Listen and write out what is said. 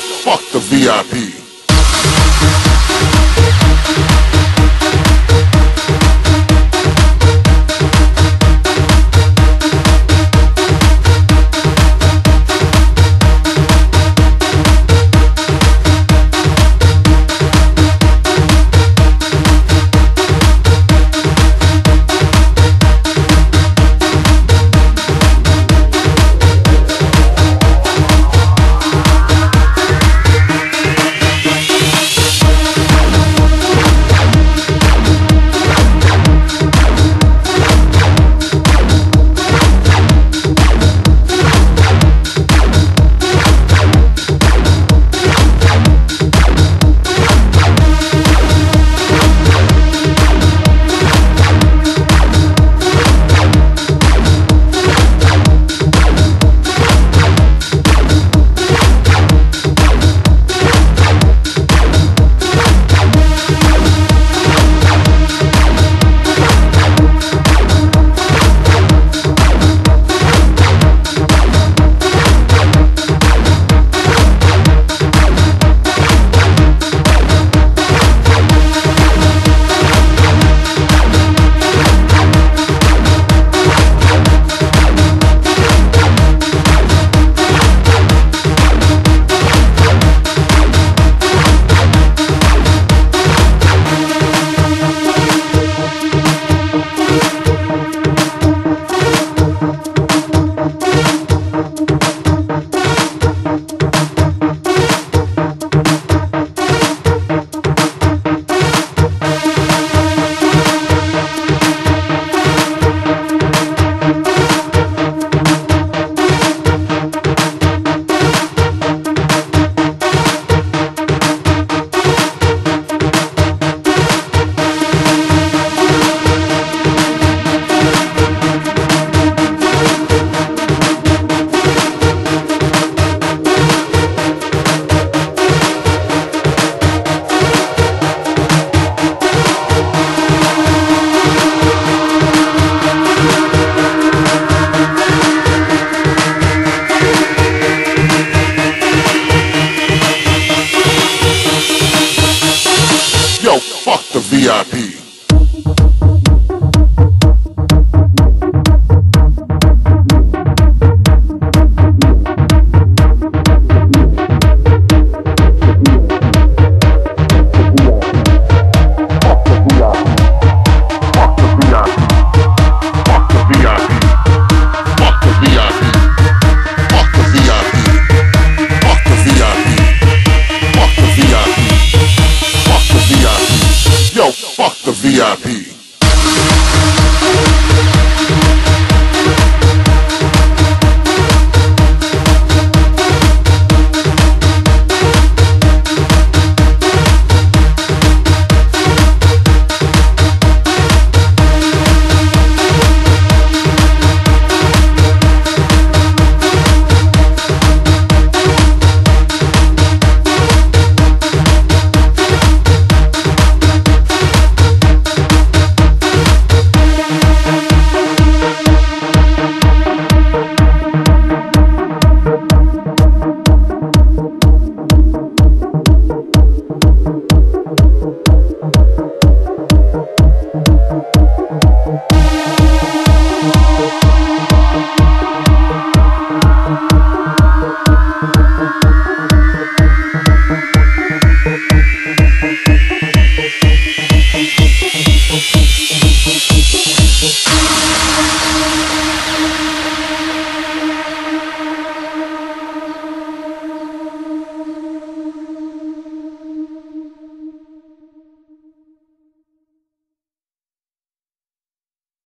fuck the VIP.